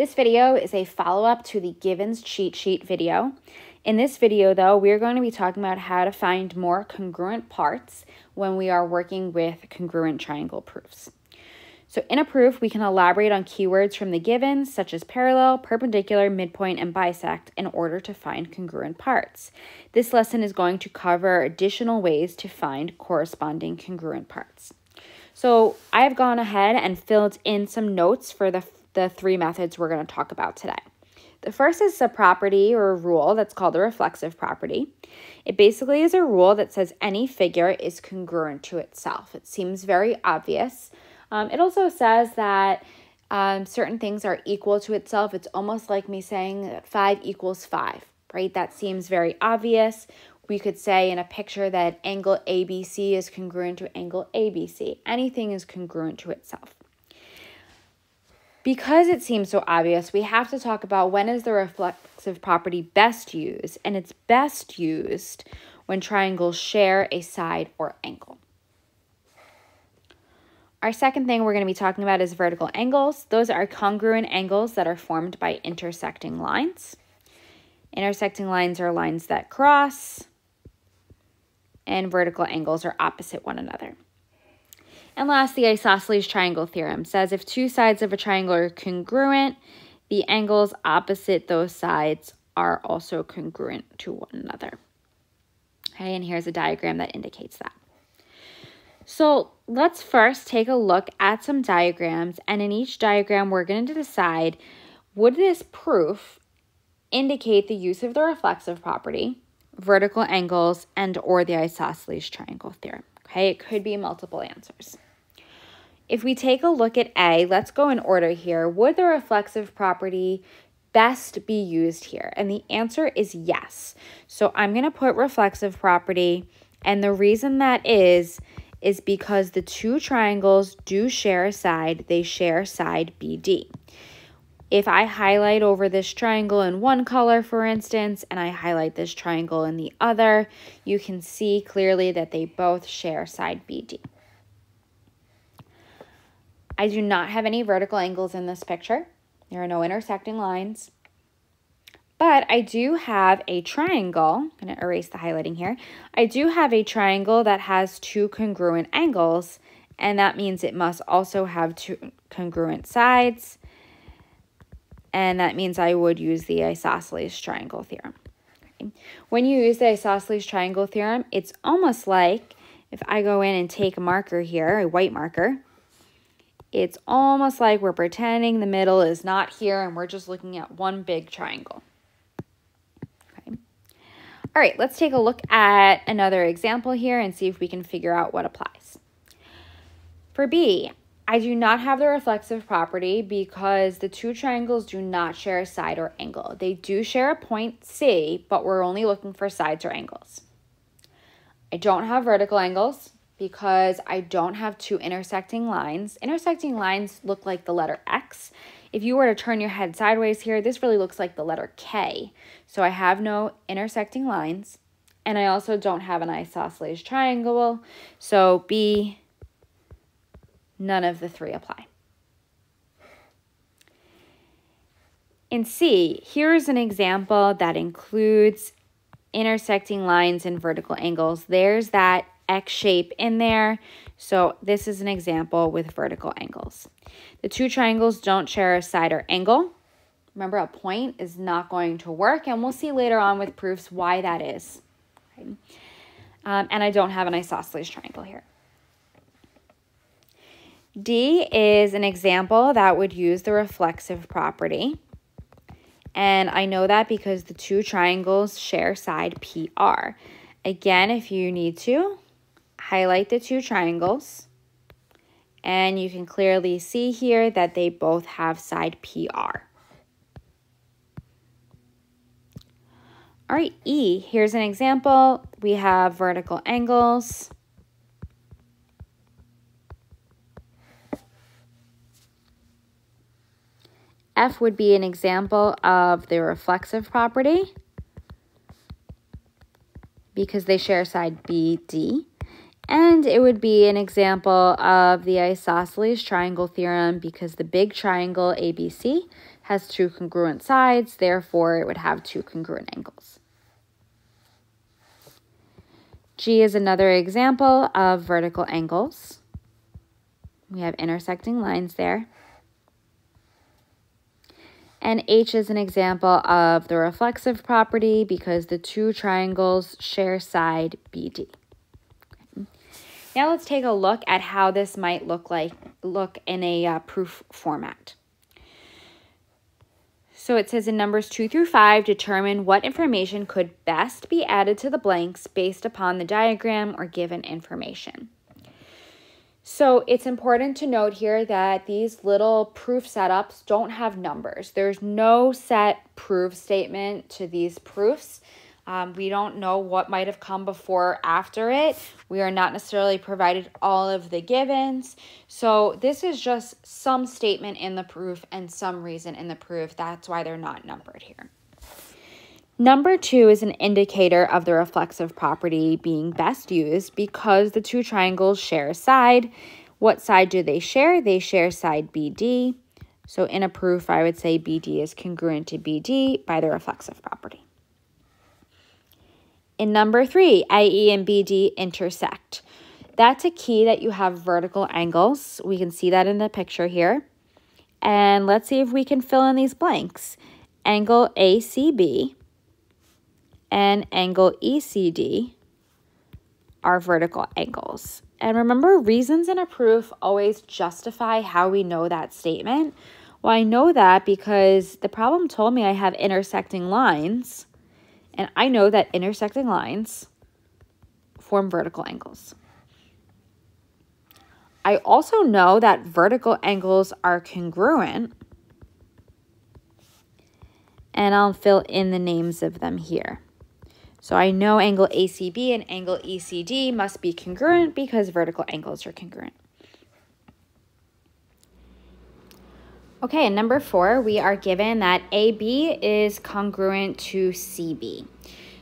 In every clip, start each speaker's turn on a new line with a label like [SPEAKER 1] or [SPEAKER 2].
[SPEAKER 1] This video is a follow-up to the Givens cheat sheet video. In this video though, we're going to be talking about how to find more congruent parts when we are working with congruent triangle proofs. So in a proof, we can elaborate on keywords from the givens, such as parallel, perpendicular, midpoint, and bisect, in order to find congruent parts. This lesson is going to cover additional ways to find corresponding congruent parts. So I've gone ahead and filled in some notes for the, the three methods we're going to talk about today. The first is a property or a rule that's called a reflexive property. It basically is a rule that says any figure is congruent to itself. It seems very obvious, um, it also says that um, certain things are equal to itself. It's almost like me saying that 5 equals 5, right? That seems very obvious. We could say in a picture that angle ABC is congruent to angle ABC. Anything is congruent to itself. Because it seems so obvious, we have to talk about when is the reflexive property best used, and it's best used when triangles share a side or angle. Our second thing we're going to be talking about is vertical angles. Those are congruent angles that are formed by intersecting lines. Intersecting lines are lines that cross, and vertical angles are opposite one another. And last, the isosceles triangle theorem says if two sides of a triangle are congruent, the angles opposite those sides are also congruent to one another. Okay, and here's a diagram that indicates that. So let's first take a look at some diagrams and in each diagram we're going to decide would this proof indicate the use of the reflexive property, vertical angles, and or the isosceles triangle theorem. Okay, it could be multiple answers. If we take a look at A, let's go in order here. Would the reflexive property best be used here? And the answer is yes. So I'm going to put reflexive property, and the reason that is is because the two triangles do share a side. They share side BD. If I highlight over this triangle in one color, for instance, and I highlight this triangle in the other, you can see clearly that they both share side BD. I do not have any vertical angles in this picture. There are no intersecting lines. But I do have a triangle. I'm going to erase the highlighting here. I do have a triangle that has two congruent angles, and that means it must also have two congruent sides. And that means I would use the isosceles triangle theorem. When you use the isosceles triangle theorem, it's almost like if I go in and take a marker here, a white marker, it's almost like we're pretending the middle is not here and we're just looking at one big triangle. Okay. All right, let's take a look at another example here and see if we can figure out what applies. For B, I do not have the reflexive property because the two triangles do not share a side or angle. They do share a point C, but we're only looking for sides or angles. I don't have vertical angles because I don't have two intersecting lines. Intersecting lines look like the letter X, if you were to turn your head sideways here, this really looks like the letter K. So I have no intersecting lines. And I also don't have an isosceles triangle. So B, none of the three apply. In C, here's an example that includes intersecting lines and vertical angles. There's that X shape in there. So this is an example with vertical angles. The two triangles don't share a side or angle. Remember, a point is not going to work, and we'll see later on with proofs why that is. Um, and I don't have an isosceles triangle here. D is an example that would use the reflexive property. And I know that because the two triangles share side PR. Again, if you need to, highlight the two triangles. And you can clearly see here that they both have side PR. All right, E, here's an example. We have vertical angles. F would be an example of the reflexive property because they share side BD. And it would be an example of the isosceles triangle theorem because the big triangle ABC has two congruent sides, therefore it would have two congruent angles. G is another example of vertical angles. We have intersecting lines there. And H is an example of the reflexive property because the two triangles share side BD. Now let's take a look at how this might look like look in a uh, proof format. So it says in numbers 2 through 5, determine what information could best be added to the blanks based upon the diagram or given information. So it's important to note here that these little proof setups don't have numbers. There's no set proof statement to these proofs. Um, we don't know what might have come before after it. We are not necessarily provided all of the givens. So this is just some statement in the proof and some reason in the proof. That's why they're not numbered here. Number two is an indicator of the reflexive property being best used because the two triangles share a side. What side do they share? They share side BD. So in a proof, I would say BD is congruent to BD by the reflexive property. In number three, AE and BD intersect. That's a key that you have vertical angles. We can see that in the picture here. And let's see if we can fill in these blanks. Angle ACB and angle ECD are vertical angles. And remember, reasons in a proof always justify how we know that statement. Well, I know that because the problem told me I have intersecting lines, and I know that intersecting lines form vertical angles. I also know that vertical angles are congruent, and I'll fill in the names of them here. So I know angle ACB and angle ECD must be congruent because vertical angles are congruent. Okay, and number four, we are given that AB is congruent to CB.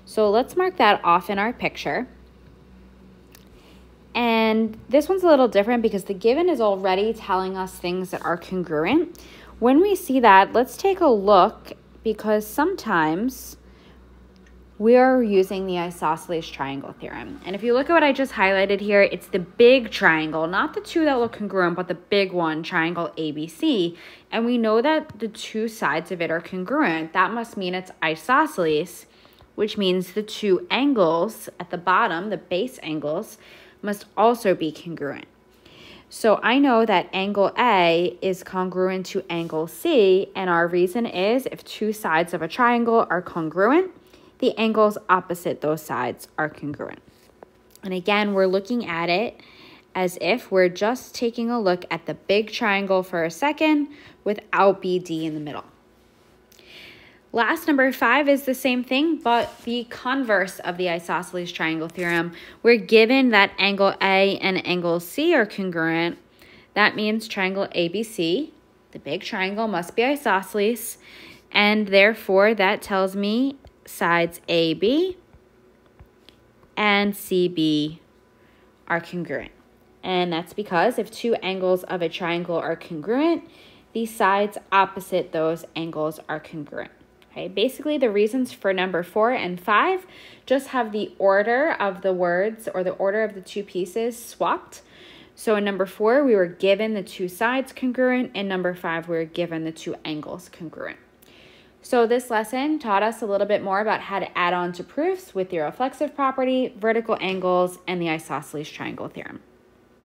[SPEAKER 1] So let's mark that off in our picture. And this one's a little different because the given is already telling us things that are congruent. When we see that, let's take a look because sometimes we are using the isosceles triangle theorem. And if you look at what I just highlighted here, it's the big triangle, not the two that look congruent, but the big one, triangle ABC. And we know that the two sides of it are congruent. That must mean it's isosceles, which means the two angles at the bottom, the base angles, must also be congruent. So I know that angle A is congruent to angle C, and our reason is if two sides of a triangle are congruent, the angles opposite those sides are congruent. And again, we're looking at it as if we're just taking a look at the big triangle for a second without BD in the middle. Last number five is the same thing, but the converse of the isosceles triangle theorem. We're given that angle A and angle C are congruent. That means triangle ABC, the big triangle, must be isosceles. And therefore, that tells me sides AB and CB are congruent. And that's because if two angles of a triangle are congruent, the sides opposite those angles are congruent. Okay, basically the reasons for number four and five just have the order of the words or the order of the two pieces swapped. So in number four, we were given the two sides congruent. In number five, we were given the two angles congruent. So this lesson taught us a little bit more about how to add on to proofs with your reflexive property, vertical angles, and the isosceles triangle theorem.